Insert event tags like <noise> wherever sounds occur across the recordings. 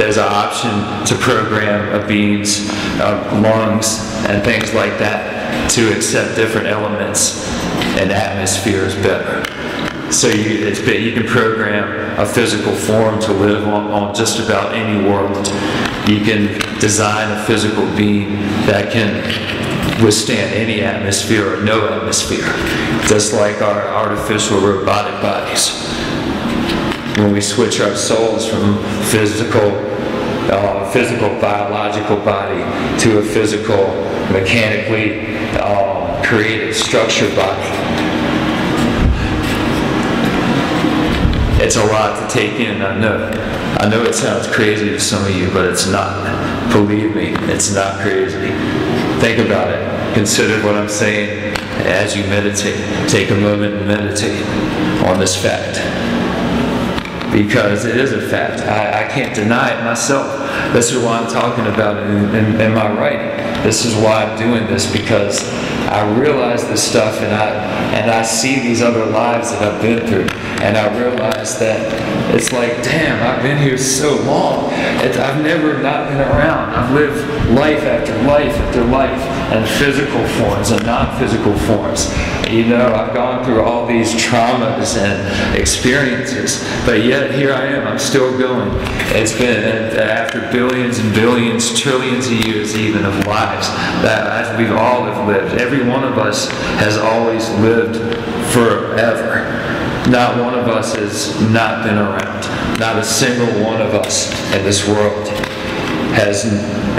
there's an option to program a being's uh, lungs and things like that to accept different elements and atmospheres better. So you, it's, you can program a physical form to live on, on just about any world. You can design a physical being that can withstand any atmosphere or no atmosphere, just like our artificial robotic bodies. When we switch our souls from physical, uh, physical biological body to a physical, mechanically um, created structured body, it's a lot to take in. I know. I know it sounds crazy to some of you, but it's not. Believe me, it's not crazy. Think about it. Consider what I'm saying as you meditate. Take a moment and meditate on this fact. Because it is a fact. I, I can't deny it myself. This is why I'm talking about it in, in, in my writing. This is why I'm doing this because I realize this stuff and I and I see these other lives that I've been through and I realize that it's like, damn, I've been here so long. It, I've never not been around. I've lived life after life after life and physical forms and non-physical forms. You know, I've gone through all these traumas and experiences, but yet here I am. I'm still going. It's been after billions and billions, trillions of years even of lives that we've all have lived. Every one of us has always lived forever. Not one of us has not been around. Not a single one of us in this world has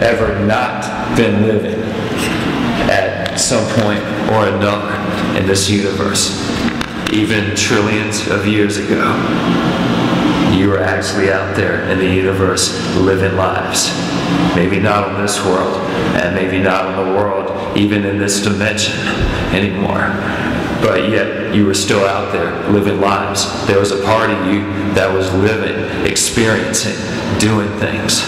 ever not been living at some point or another in this universe. Even trillions of years ago, actually out there in the universe living lives. Maybe not on this world, and maybe not on the world even in this dimension anymore but yet you were still out there living lives. There was a part of you that was living, experiencing, doing things.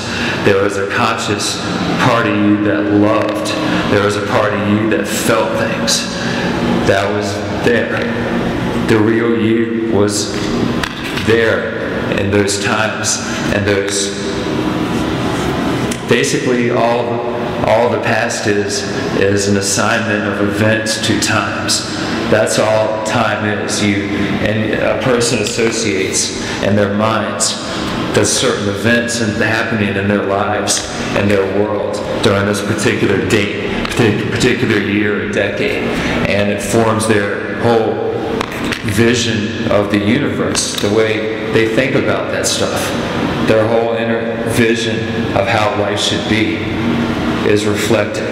There was a conscious part of you that loved. There was a part of you that felt things. That was there. The real you was there in those times and those basically all all the past is is an assignment of events to times that's all time is. You and a person associates in their minds the certain events and happening in their lives and their world during this particular date, particular year or decade, and it forms their whole vision of the universe, the way they think about that stuff. Their whole inner vision of how life should be is reflected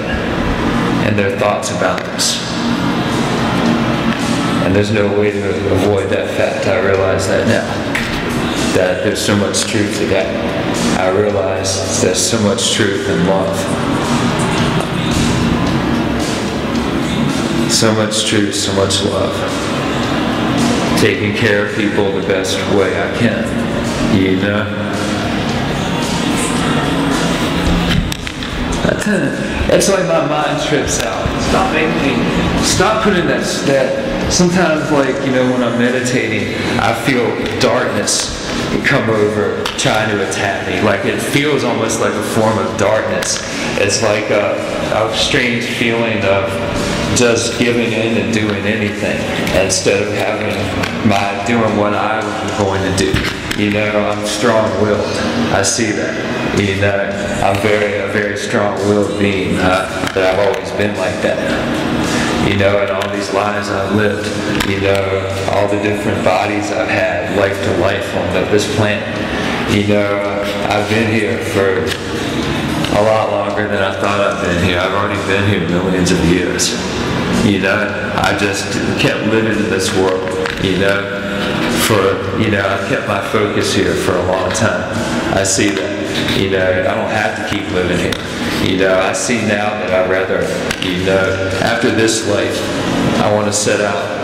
in their thoughts about this. And there's no way to avoid that fact. I realize that now. That there's so much truth to that. I realize there's so much truth in love. So much truth, so much love. Taking care of people the best way I can. You <laughs> know? That's why my mind trips out. Stop making stop putting that, that sometimes like you know when i'm meditating i feel darkness come over trying to attack me like it feels almost like a form of darkness it's like a, a strange feeling of just giving in and doing anything instead of having my doing what i was going to do you know i'm strong-willed i see that you know i'm very a very strong-willed being uh, that i've always been like that you know, and all these lives I've lived, you know, all the different bodies I've had, life to life on the, this planet. You know, I've been here for a lot longer than I thought I've been here. I've already been here millions of years. You know, I just kept living in this world, you know, for, you know, I kept my focus here for a long time. I see that, you know, I don't have to keep living here. You know, I see now that I'd rather, you know, after this life, I want to set out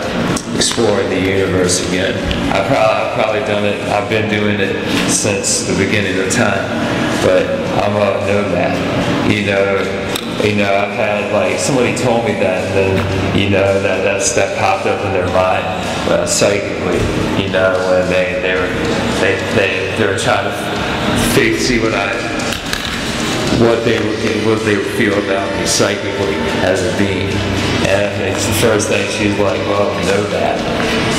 exploring the universe again. I've probably, I've probably done it, I've been doing it since the beginning of time, but I'm a nomad. You know, you know, I've had like somebody told me that, and then you know that that's that popped up in their mind uh, psychically. You know, when they they were they they they were trying to see what I, what they get, what they would feel about me psychically as a being. And it's the first thing she's like, well, know that.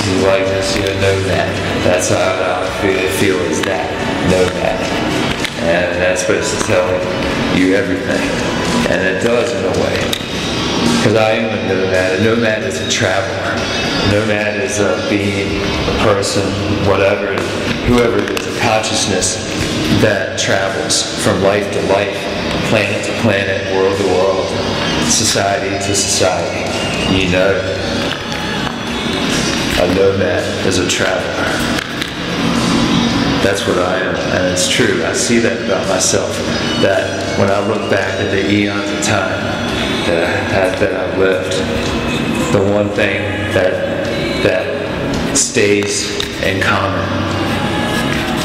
She's like, this, you know that. That's how I feel, feel is that. Know that. And that's supposed to tell you everything. And it does in a way. Because I am a nomad. A nomad is a traveler. A nomad is a being, a person, whatever, whoever it is, a consciousness that travels from life to life, planet to planet, world to world, society to society. You know, a nomad is a traveler. That's what I am, and it's true. I see that about myself. That when I look back at the eons of time that I, that I've lived, the one thing that that stays in common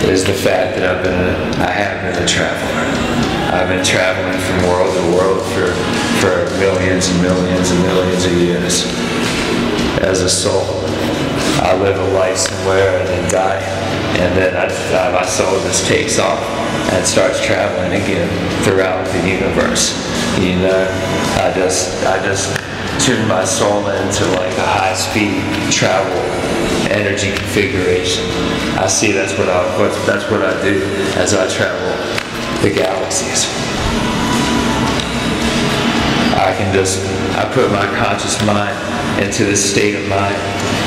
is the fact that I've been a, I have been a traveler. I've been traveling from world to world for, for millions and millions and millions of years as a soul. I live a life somewhere and then die. And then I, my soul just takes off and starts traveling again throughout the universe. You know, I just, I just tune my soul into like a high speed travel energy configuration. I see that's what I that's what I do as I travel the galaxies. I can just I put my conscious mind into this state of mind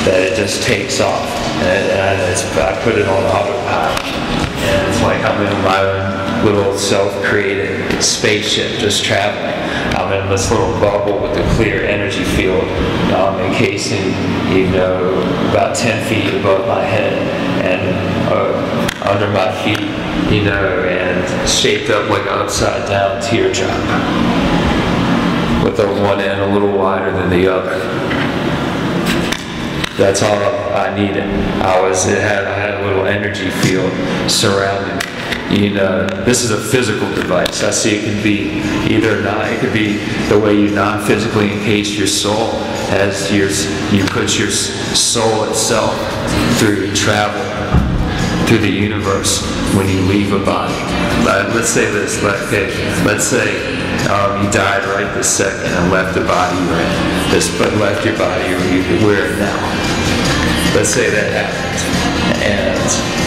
that it just takes off, and, and I put it on autopilot, and it's like I'm in my own little self-created spaceship just traveling. I'm in this little bubble with a clear energy field, um, encasing, you know, about 10 feet above my head and uh, under my feet, you know, and shaped up like an upside down teardrop, with the one end a little wider than the other. That's all I needed. I was, it had, I had a little energy field surrounding you know, this is a physical device. I see it can be either or not, it could be the way you non-physically encase your soul as your, you put your soul itself through travel through the universe when you leave a body. But let's say this, let, okay, let's say um, you died right this second and left the body you're in, this, but left your body where it now. Let's say that happened. And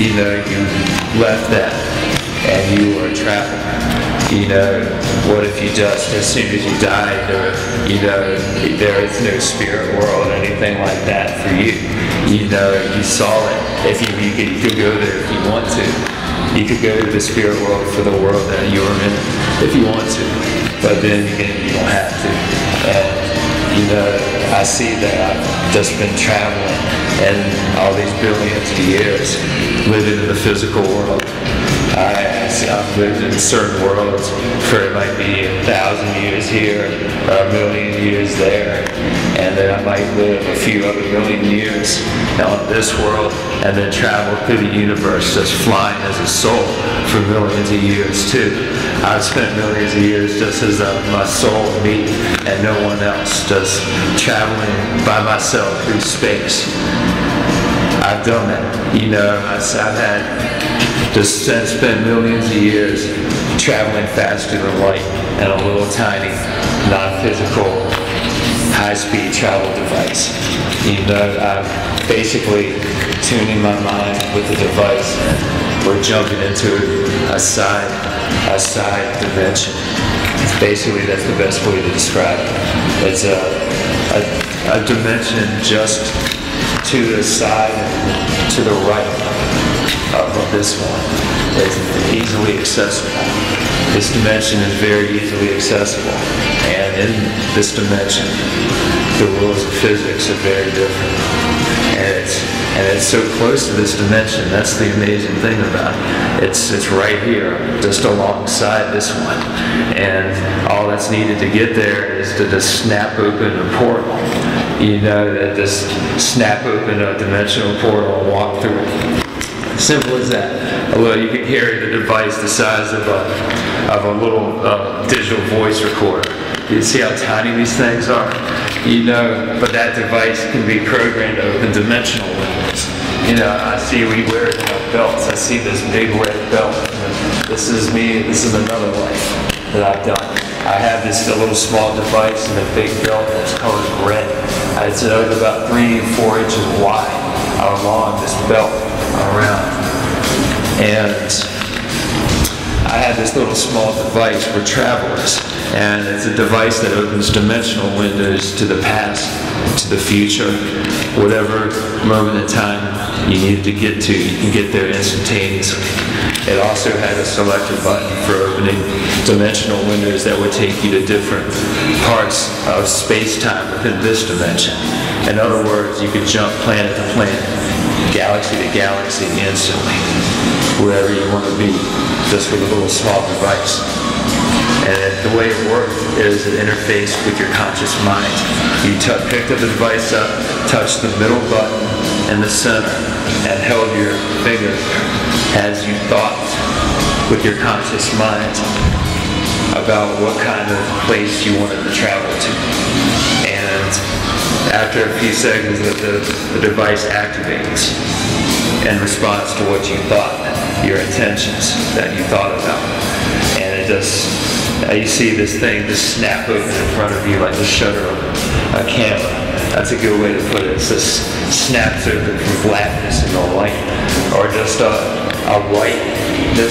you know, you left that and you were trapped. You know, what if you just, as soon as you died, there, you know, there is no spirit world or anything like that for you. You know, you saw it. If you, you could, you could go there if you want to. You could go to the spirit world for the world that you were in if you want to. But then again, you don't have to. And, you know, I see that I've just been traveling and all these billions of years living in the physical world. I, I've lived in certain worlds for it might be a thousand years here or a million years there, and then I might live a few other million years on this world and then travel through the universe just flying as a soul for millions of years too. I've spent millions of years just as uh, my soul, me, and no one else, just traveling by myself through space. I've done that. You know, I've had just spent millions of years traveling faster than light in a little tiny, non-physical, high-speed travel device. You know, I'm basically tuning my mind with the device and we're jumping into a side, a side dimension. Basically, that's the best way to describe it. It's a, a, a dimension just to the side, to the right of this one. It's easily accessible. This dimension is very easily accessible. And in this dimension, the rules of physics are very different. And it's, and it's so close to this dimension. That's the amazing thing about it. It's, it's right here, just alongside this one. And all that's needed to get there is to just snap open a portal you know that just snap open a dimensional portal and walk through it. Simple as that. Well, you can carry the device the size of a, of a little uh, digital voice recorder. You see how tiny these things are? You know, but that device can be programmed to open dimensional windows. you know, I see we wear it in our belts. I see this big red belt. This is me. This is another life that I've done. I have this little small device and a big belt that's colored red. It's about three, four inches wide along this belt around. And I had this little small device for travelers. And it's a device that opens dimensional windows to the past, to the future, whatever moment in time you needed to get to, you can get there instantaneously. It also had a selector button for opening dimensional windows that would take you to different parts of space-time within this dimension. In other words, you could jump planet to planet, galaxy to galaxy instantly, wherever you want to be, just with a little small device. And the way it worked is it interfaced with your conscious mind. You picked the device up, touched the middle button in the center, and held your finger as you thought with your conscious mind about what kind of place you wanted to travel to. After a few seconds, the, the, device activates in response to what you thought, your intentions that you thought about. And it just you see this thing just snap open in front of you like the shutter of a camera. That's a good way to put it. It's just snaps open from blackness and the light, or just a, a light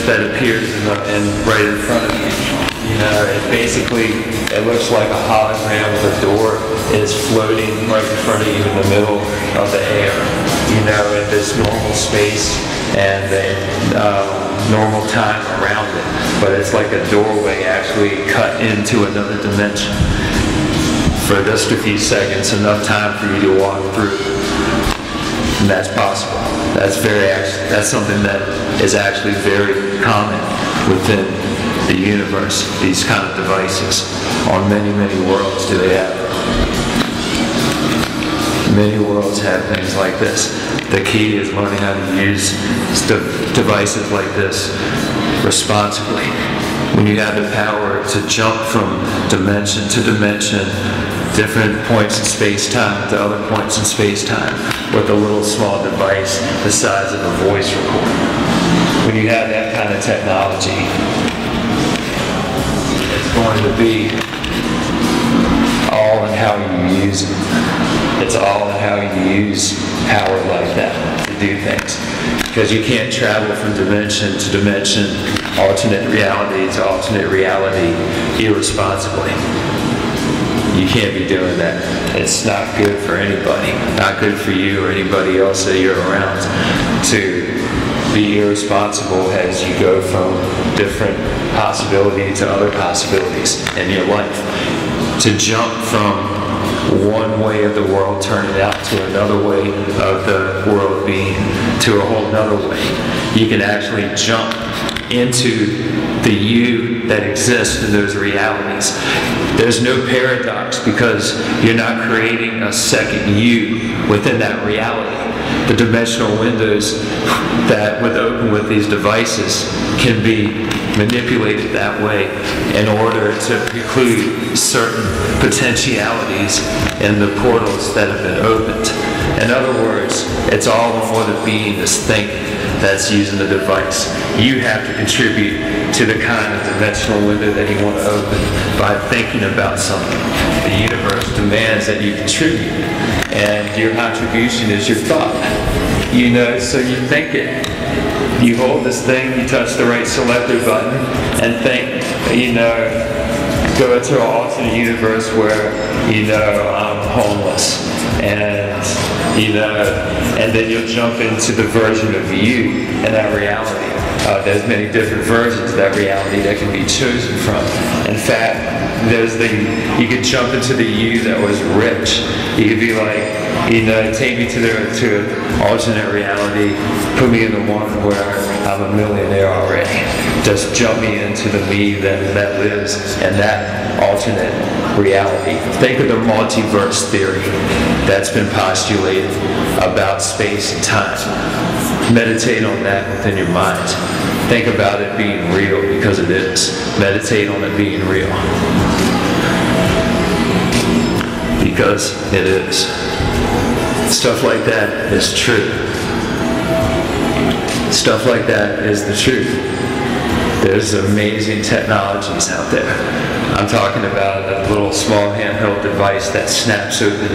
that appears in, the, in right in front of you. You know, it basically it looks like a hologram with a door is floating right in front of you in the middle of the air. You know, in this normal space and the uh, normal time around it. But it's like a doorway actually cut into another dimension for just a few seconds, enough time for you to walk through. And that's possible. That's very that's something that is actually very common within the universe, these kind of devices. On many, many worlds do they have Many worlds have things like this. The key is learning how to use devices like this responsibly. When you have the power to jump from dimension to dimension, different points in space-time to other points in space-time with a little small device the size of a voice recorder. When you have that kind of technology, going to be all in how you use it. It's all in how you use power like that to do things. Because you can't travel from dimension to dimension, alternate reality to alternate reality irresponsibly. You can't be doing that. It's not good for anybody. Not good for you or anybody else that you're around to be irresponsible as you go from different possibility to other possibilities in your life. To jump from one way of the world turning out to another way of the world being to a whole other way. You can actually jump into the you that exists in those realities. There's no paradox because you're not creating a second you within that reality. The dimensional windows that would open with these devices can be manipulated that way in order to preclude certain potentialities in the portals that have been opened. In other words, it's all what the being is thinking that's using the device. You have to contribute to the kind of dimensional window that you want to open by thinking about something. The universe demands that you contribute, and your contribution is your thought. You know, so you think it. You hold this thing, you touch the right selector button, and think, you know, go into an alternate universe where, you know, I'm homeless. And, you know, and then you'll jump into the version of you in that reality. Uh, there's many different versions of that reality that can be chosen from. In fact, there's the you could jump into the you that was rich. You could be like, you uh, know, take me to the to alternate reality, put me in the one where I'm a millionaire already. Just jump me into the me that, that lives in that alternate reality. Think of the multiverse theory that's been postulated about space and time. Meditate on that within your mind. Think about it being real because it is. Meditate on it being real. Because it is. Stuff like that is true. Stuff like that is the truth. There's amazing technologies out there. I'm talking about a little small handheld device that snaps open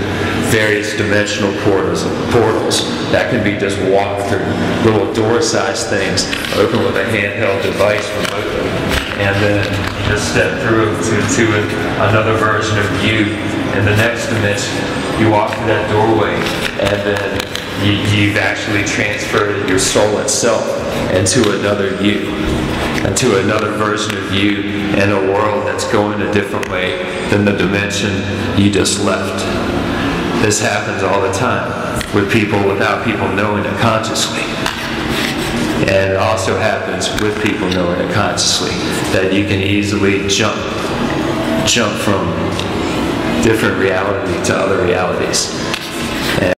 various dimensional portals, portals that can be just walked through. Little door-sized things open with a handheld device remotely, and then just step through to, to another version of you in the next dimension. You walk through that doorway, and then you, you've actually transferred your soul itself into another you into another version of you in a world that's going a different way than the dimension you just left. This happens all the time with people without people knowing it consciously. And it also happens with people knowing it consciously that you can easily jump jump from different reality to other realities.